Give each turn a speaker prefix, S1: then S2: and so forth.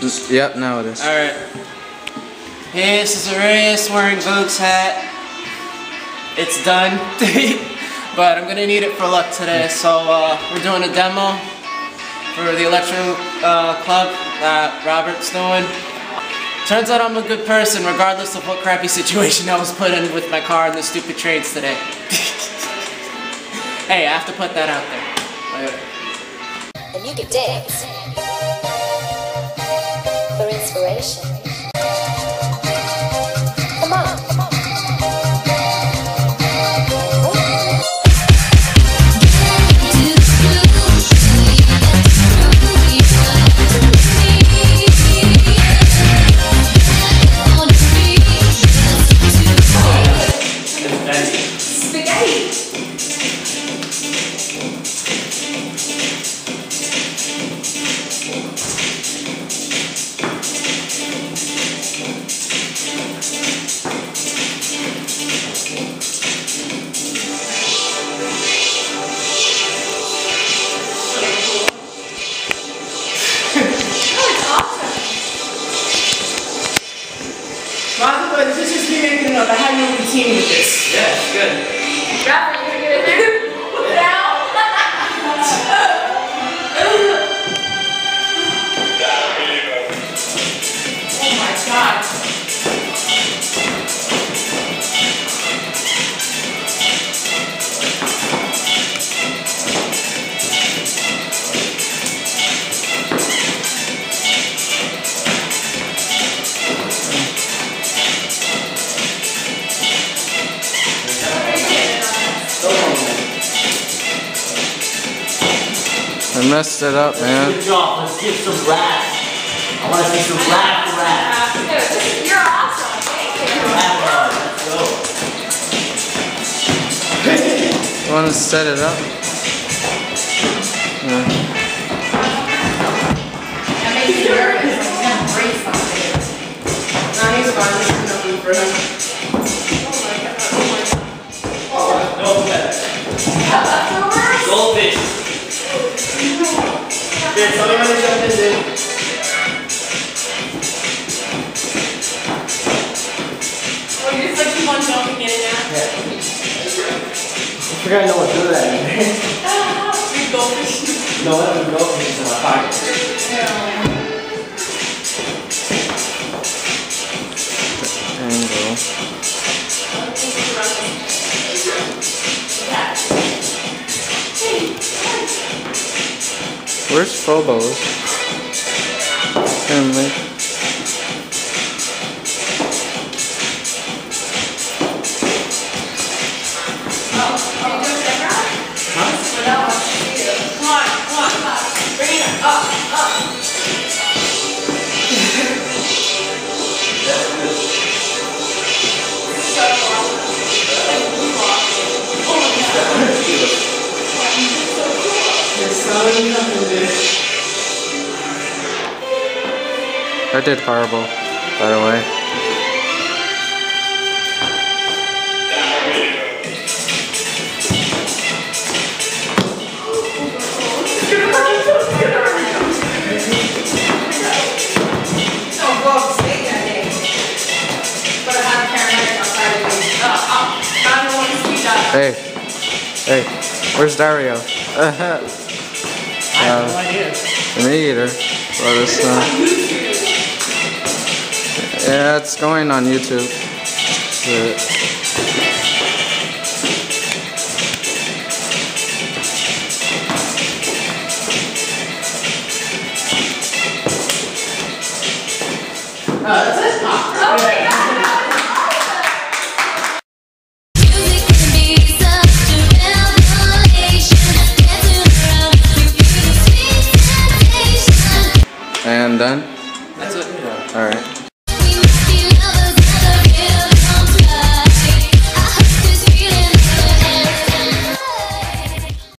S1: Yep, now it is.
S2: Alright. Hey, this is Arias wearing Vogue's hat. It's done. but I'm gonna need it for luck today, so uh, we're doing a demo for the Electro uh, Club that Robert's doing. Turns out I'm a good person regardless of what crappy situation I was put in with my car and the stupid trades today. hey, I have to put that out
S3: And
S2: there.
S3: you can dance for inspiration.
S2: Me making it up. I had no routine with this.
S4: Yeah, good.
S5: Rapper,
S1: messed it up, man.
S4: Good job. Let's get some rap. I want to see some rap rap.
S5: Dude, this is, you're awesome. Thank you.
S4: Rap hard. Let's go.
S1: You want to set it up? Yeah.
S5: That makes me nervous. He's gonna break something.
S2: Nah, he's fine. This is nothing for him.
S4: Forgot I know what to do that.
S5: Big goldfish.
S4: no, that was goldfish in my pocket.
S1: Angle. Where's Phobos? Family. I did horrible, by the way. Hey, hey, where's Dario?
S2: I have no idea.
S1: Me either. Let us know. Yeah, it's going on YouTube. But
S2: Oh, that's it? Oh,
S5: Oh